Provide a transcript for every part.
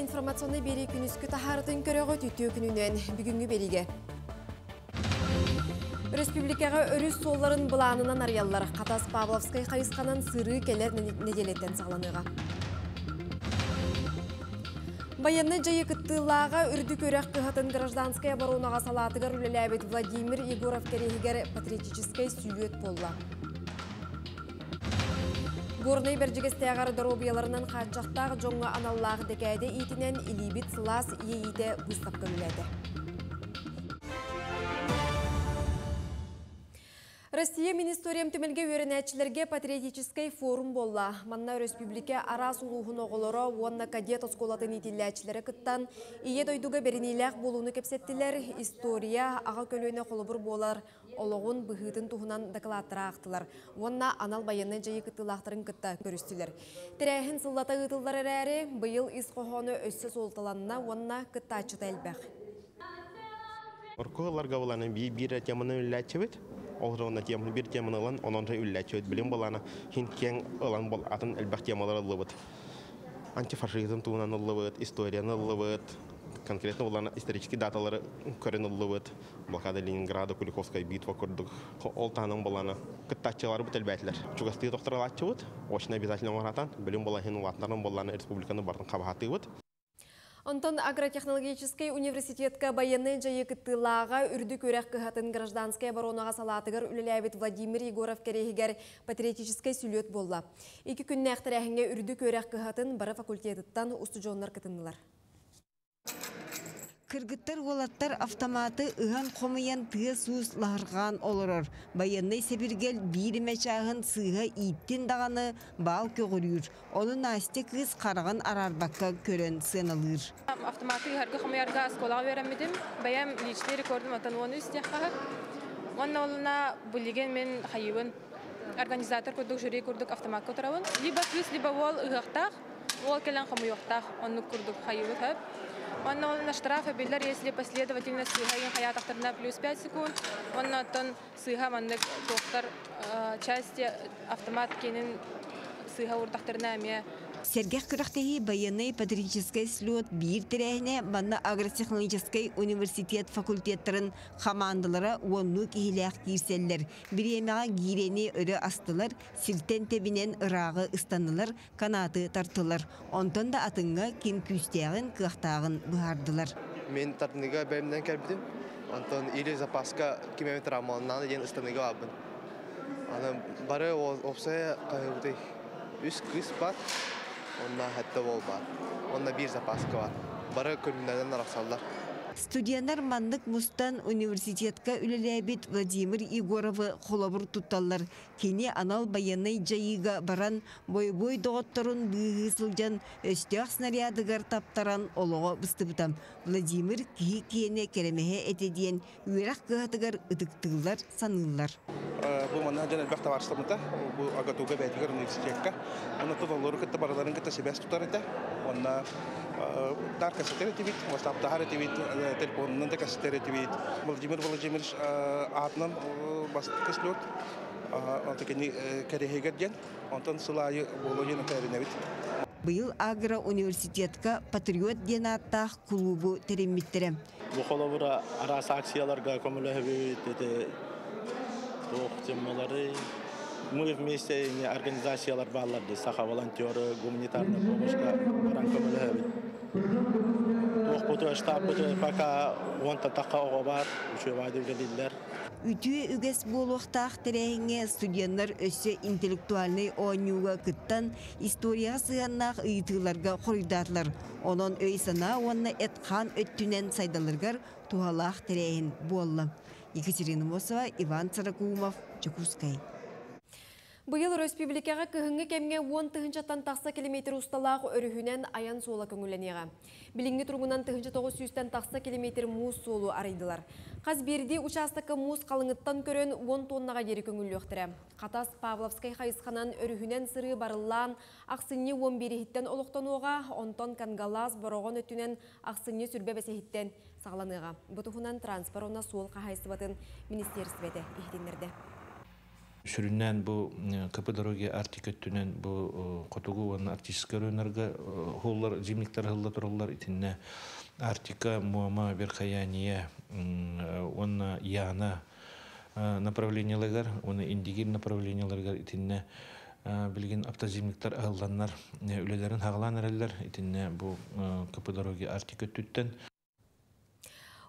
информационный бери күнүскү тахартын көрөгө түтүү күнүнен бүгүнгү бериге. Республикаға өрүс солларын бұланынан арыяллар Қатас Павловскай қайысқанан сыры келер неделеттен сағланыға. Баянны жайы кыттылаға үрді көрек қығатын гражданская оборонаға салатыгар үлеләбет Владимир Егоров керегігер патриотической сүйет болла. Горный бәржігістеғар дорубияларынан қатжақтағы жоңға аналлағы декәйді итінен илибит сылас ейді бұстап көліледі. Россия министориям түмелге өрінәтчілерге патриотический форум болла. Манна республика ара сулуғын оғылары онна кадет осколатын итилләтчілері кыттан ие дойдуға берінейләқ болуыны кепсеттілер история аға көлөне қолыбыр болар олығын бұхытын туғынан докладтыра ақтылар. Онна анал баянны жайы кыттылақтырын кытта көрістілер. Тірәхін сыллата ғытылдар әрәрі бұйыл исқоғаны өссі солталанына онна кытта ачыта әлбәқ. Үлләчебет. Олрона теманы бир теманы алан, онон жай үлләчебет. Билем буланы хин кең алан бол атын әлбәк темалар алыбыт. Антифашизм туынан алыбыт, историяны алыбыт. Конкретно буланы исторический даталары көрен алыбыт. Блокада Ленинграда, Куликовская битва көрдік. Ол таның буланы кыттачылары бит әлбәтләр. Чугасты докторлатчыбыт. Очень обязательно маратан. Билем була хин латларын буланы республиканы бардын кабахатыбыт. Онтон агротехнологический университетка баянны жайы кыттылаға үрді көрек кыхатын гражданская баронаға салатыгар үлеләбет Владимир Егоров керегігер патриотический сүлет болла. Екі күнні әқтірәхінге үрді көрек кыхатын бары факультетіттан усты жонлар кытынылар. Кыргыттар олаттар автоматы ыған қомыян тыа суыз ларған олырыр. Баяннай себіргел бейіріме чағын сыға иттен дағаны бал көгірір. Оның асте кыз қараған арарбаққа көрін сынылыр. Автоматы харгы хомярга сколага веремедим. Баям личный рекордым atan onu istiyakka. Onun oluna bilgen men hayıbın организатор курдук жюри курдук автомат которавын. Либо кыз, либо ол ыгақтақ, ол келен хомы yoқтақ, onu курдук хайыбы хөп. Он на штрафы билер, если последовательность сыгайын хаятахтарына плюс 5 секунд. Он на тон сыга маннык доктор части автомат кенин сыга уртахтарына ме Сергех күрәқтегі баянай патриотический слет бир тірәхіне манна агротехнологический университет факультеттарын командалары онну кихиләқ кирселлер. Биремеға гирени өрі астылар, силтен тебінен ырағы ыстанылар, канаты тартылар. Онтон да атыңға кен күстәғін кықтағын бұхардылар. Мен тартыныға бәйімден кәрбідім. Антон ири запаска километр амалынан ен ыстаныға абын. Аны бары опсая қайғыдай үс кыз бар. Онна хәтті ол бар. Онна бір запаска бар. Бары арақсалдар. Студиянар мандык мустан университетка үлеләбит Владимир Егоровы холобур тутталлар. Кені анал баянай жайыга баран бой-бой доғыттырын бұғысылжан өстіяқ снарядыгар таптаран олығы бұстыбытам. Владимир кии киене керемеhe этедиен үйрақ кығатыгар ыдықтығылар санылар. Бұл мана жан әлбәқ таварыстамыта, бұл агатуға бәйтігер университетка. Оны тұталары кітті бараларын кітті себәс тұтар еті. Онна дар кассетер тивит, вастап телефоннан да тивит. Владимир Владимирович атынан басты кислот. Онта кені кәрехегер ген, онтан сылайы болу ен кәріневит. Быйыл Агро университетка патриот ден аттақ клубу тереммиттерем. Бұл қолабыра арасы акцияларға көмілі өбейт, тоқ темалары. Мы вместе не организациялар балларды, саха волонтеры, гуманитарная помощька, баран көмілі өбейт. Тоқ бұты штаб бұты пока онта таққа оға бар, үші вайды білелілер. Үтүе үгес болуқтақ тірәңе студенттар өсі интеллектуальный оңюға кыттан историяға сығаннақ ұйтыларға қорыйдатлар. Онон өй сана онна этқан өттінен сайдалыргар туғалақ тірәйін болла. Екатерина Мосова, Иван Царакумов, Чекускай. Бұйыл республикаға көхінгі кемге 10 тұхынчаттан тақса километр ұсталағы өріхінен аян сола көңіленеға. Біліңгі тұрғынан тұхынчы 900-тен тақса километр мұз солу арайдылар. Қаз берді участықы мұз қалыңыттан көрін 10 тоннаға дері көңілі өқтірі. Қатас Павловскай қайысқанан өріхінен сыры барылан, ақсынне 11 хиттен олықтан оға, онтон кангалаз бұрағын өттінен ақсынне сүрбе бәсехіттен сағланыға. Бұтығынан транспорона сол қағайсы батын министерсветі ехтенлерді. Сүрүннән бу Каппадорогия арти көттүнен бу котугу ванна артистика рөнәргә холлар зимниктар хылла тораллар итинне артика муама берхаяния онна яна направленияларгар оны индигир направленияларгар итинне билген автозимниктар агылданнар үлелерин хагалан эреллер итинне бу Каппадорогия арти көттүттен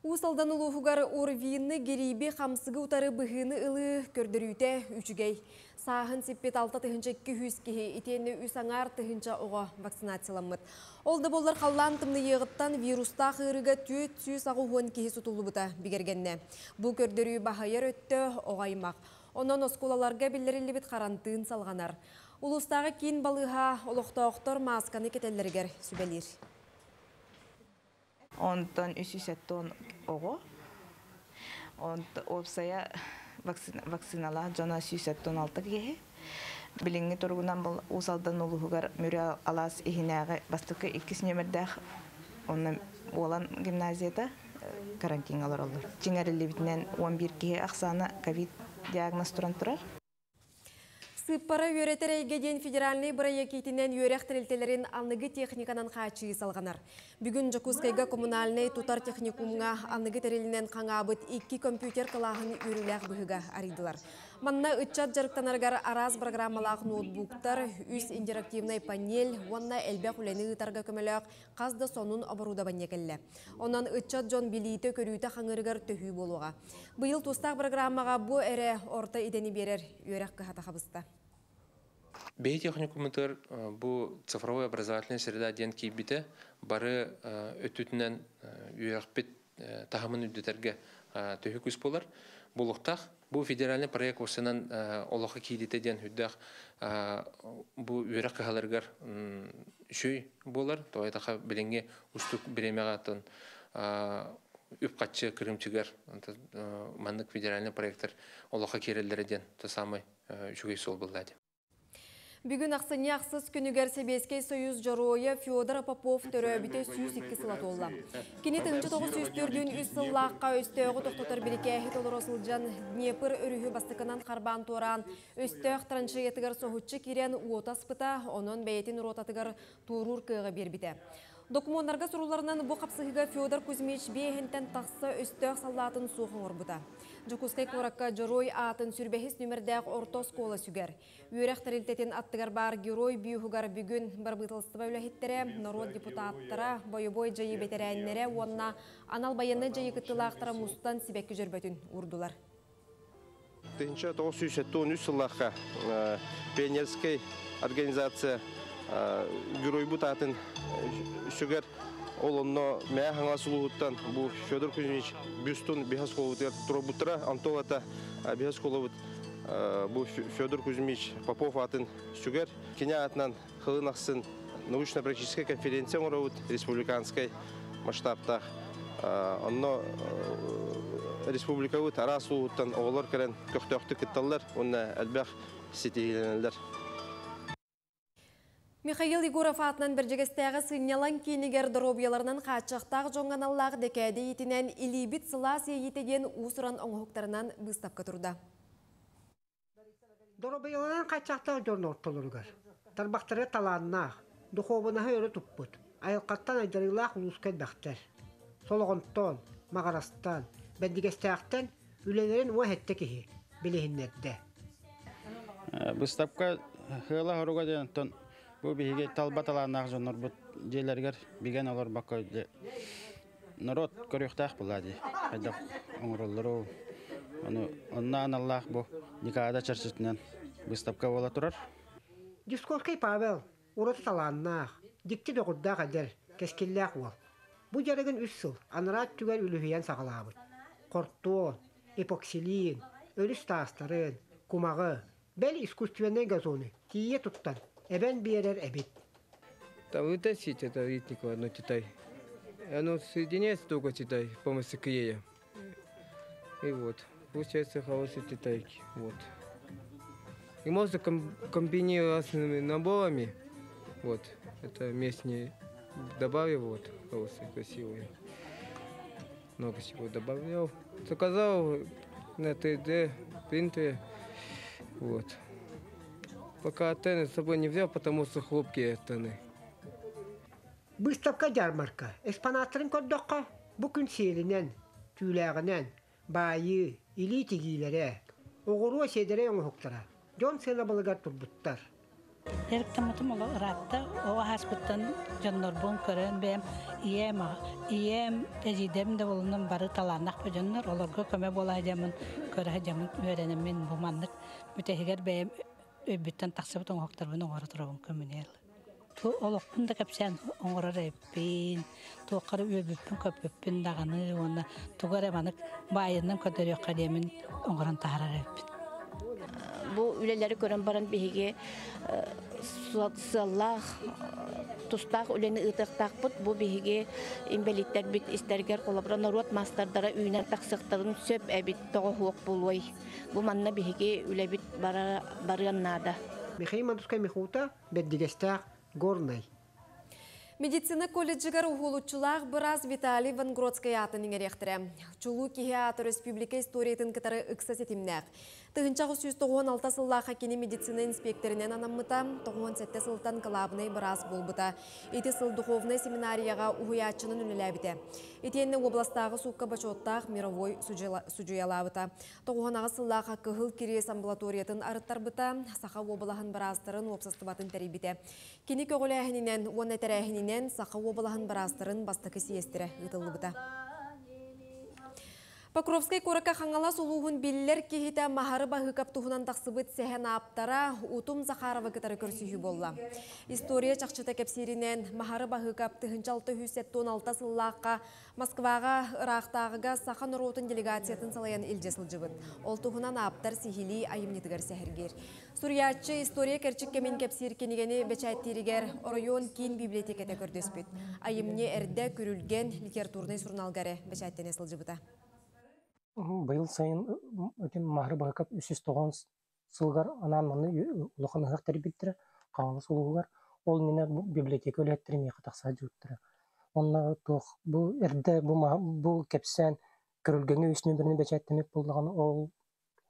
Усалдан улуғығар орвиінні герейбе қамсығы ұтары бұғыны ұлы көрдірүйте үчігей. Сағын сеппет алта тұхынча күйіз кеге итені үсаңар тұхынча оға вакцинацияламыд. Олды болар қаллан тымны еғыттан вируста қырыға түйет сүйіс ағуғын кеге сұтулы бұта бігергенне. Бұл көрдірүй бағайыр өтті оғаймақ. Онын осколаларға білдірілі біт қарантын салғанар. Улыстағы кейін балыға олықтауқтар масканы кетелергер сүбелер. Онтон үсүсеттон ого онт опсая вакциналар жана сүйсеттон алты кеһи билинги тургунан бұл усалдан улугар мүрө алас ихинеге бастыкы иккис нөмердах онна олан гимназияда карантин алар олар жиңерилибитинен он бир аксаны ковид диагноз туран турар Сыппара өретер әйгеден федеральный проектінен өрек тірілтелерін анығы техниканан қачығы салғанар. Бүгін Жакускайга коммунальный тутар техникумға анығы тірілінен қаңабыт 2 компьютер қылағын үріләқ бұғыға аридылар. Манна үтчат жарықтанаргар араз программалақ ноутбуктар, үс интерактивный панель, онна әлбәқ үләні ұтарға көмеліғ қазды сонун оборудование келі. Онан үтчат жон билейті көрүйті қаңыргар төхүй болуға. Бұйыл тустақ программаға бұ әрі орта идені берер өрек қағата қабысты. Бей техникумытыр бу цифровой образовательная среда ден кейбіті бары өтүтінен үйрақпет тахамын үддетерге төхі күс болар. Бұлықтақ бу федеральный проект осынан олақы кейдеті ден үддәқ бу үйрақ қағаларғар үшөй болар. Тойтақа білінге ұстық біремеғатын үп қатшы кірімчігер мандық федеральный проекттар олақы керелері ден тұсамай үшігей сол болды. Бүгін ақсыне ақсыз күнігер Себескей Союз жоройы Феодор Попов төрөбіте сүйіз екі сылат олла. Кені тыңчы тоғы сүйістерден үз сыллаққа өстеуғы тоқтотыр біріке әхет олар осылжан Днепр өрігі бастықынан қарбан туаран өстеуқ траншиетігер соғытчы керен уотас пыта, оның бәйетін ротатығыр турур кыға бербіте. Документтарға сұруларынан бұл қапсығыға Феодор Кузьмич бейхентен тақсы өстеуқ саллатын суғын орбыта. Жукускай коракка жорой атын сүрбехис нөмірдәқ орто скола сүгер. Үйрек тәрілтетін аттығар бар герой бүйхугар бүгін бір үләхеттері, народ депутаттара, бойы-бой жайы бетерәннері, онна анал баяны жайы сибеккі жүрбөтін урдулар. 1913 сыллаққа пионерский организация герой бұтатын сүгер ол онно мә хаңа бу Федор Кузьмич бюстун бихас колутер туробутра антолата бихас коловут бу Федор Кузьмич Попов атын сүгер киня атынан хылынақсын научно-практическая конференция оровут республиканской масштабтах онно республикавыт арасулуттан оголор керен көктөктү кытталлар онна әлбәх сетиленелер Михаил Егоров атынан бір жегістегі сынялан кейінігер дробияларынан қатшақтақ жоңғаналлағы декәді етінен илибит сылас етеген усыран оңғықтарынан бұстапқа тұрды. Дробияларынан қатшақтақ жорны ортолырғар. Тарбақтары таланнақ, дұховынаға өрі тұппыт. Айылқаттан айдарылақ ұлыскай бәқтер. Солғынттон, мағарастан, бәндігестәқтен үлелерін білігіннерді. Бұстапқа хыла хоруға дейін Бу биһиге талба талааннаах жоннор бут диэлэргэр биген олор бакка народ көрүөхтаах була ди хайдак оңороллору ону онна аналлаах бу никаада чарчытынан выставка бола турар Дискоскай Павел ураты талааннаах дикти догуддаах адер кескиллээх уол бу жарыгын үс сыл анырат түгер үлүһүйэн сагалаабыт кортуон эпоксилин өлүс таастарын кумагы бэл искусственный газоны тие туттан эбен биерер эбит. Там вытащить это Ритникова, ну, читай. Оно соединяется только, читай, с помощью клея. И вот, получается хорошие читайки, вот. И можно ком комбинировать разными наборами, вот, это местные добавил, вот, хорошие, красивые. Много всего добавлял. Заказал на 3D принтере Вот. Пока антенны с собой не взял, потому что хлопкие антенны. Выставка ярмарка. Экспонаттарын көрдөккө бу күн сиеринен, түүләгенен, байы, или тигилере, огоруа седере оңуктара. Жон сена балыгар турбуттар. Эрктаматым ола ратта, ова хаспыттан жоннорбун көрөн бэм ием, ием тежидем де болунун бары таланак бөжөннөр, олорго көмө бола жамын, көрө жамын өйренемин бу маннык мүтехигер бэм өбүттен таксыбыт оңоктарбын оңора турабын көмүнел. Ту олокпун да кепсен оңорор эппин, туоккары өбүппүн көпүппүн даганы, оны тугар эманык байынын көдөрөкка демин оңорон таарар эппин. Бу үлелери көрөн баран биһиги сыллах тустах үлени ытыктакпыт бу биһиги имбелиттер бит истергер колобра народ мастардара үйнен таксыктарын сөп эбит того хуок булуй бу манна биһиги үлебит бара барыаннада Михей Мадуска Михута, беддигестах, горный. Медицина колледжигар ухулучулах бираз Виталий Вангродская атының еректірі. Чулу кихеатор республика историятын кітары ықса сетімнәк. Тығынчағы 196 сыллаға кені медицина инспекторинен анаммыта, 97 сылтан калабынай бираз болбыта. Ити сыл духовный семинарияға ухуячының үніләбіті. Итенне областағы суққа бачоттақ мировой суджуялабыта. 90 сыллаға кығыл кирес амбулаториятын арыттар бұта, сақа обалағын біразтырын опсастыбатын тәребіте. Кені көгіләхінінен, оны тәрәхінінен сақа обалағын біразтырын бастықы бұта. Покровскай корака хаңала сулуғын биллер кехита махары бағы каптуғынан тақсыбыт сәхен аптара Утум Захарова кітары көрсүйі болла. История чақчыта кәпсерінен махары бағы капты 1616 сыллаққа Москваға ырақтағыға сақан ұротын делегациятын салаян илжесіл жыбын. Ол туғынан аптар сихили айымнетігер сәхіргер. Суриятчы история кәрчік кемен кәпсер кенегені бәчәттірігер район кейін библиотекеті көрдеспет. Айымне әрді көрілген литературный сурналгары бәчәттен есіл жыбыта. Быйыл сайын өтен махры бакап үсүс тогон сылгар анан маны улахан ыгак тербиттер каңалы сулугулар ол мене библиотека өлеттер ми катакса жуттыр онна тох бу эрде бу бу кепсен көрүлгөнгө үстүнө бирини бечеттемек болдуган ол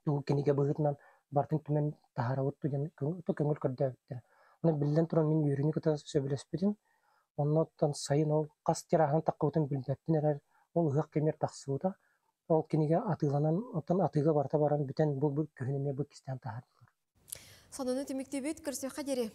туу кениге быгытынан бартын түмен тахара утту жан то көңүл көрдөбүттер аны билден туран мен үйрүнү кыта сөбүлеспитин оннотон сайын ол ол кениге атыыланан отон атыга барта баран бүтен бу көһүнеме бу кистен тахар Сонуны түміктебет көрсе қадері.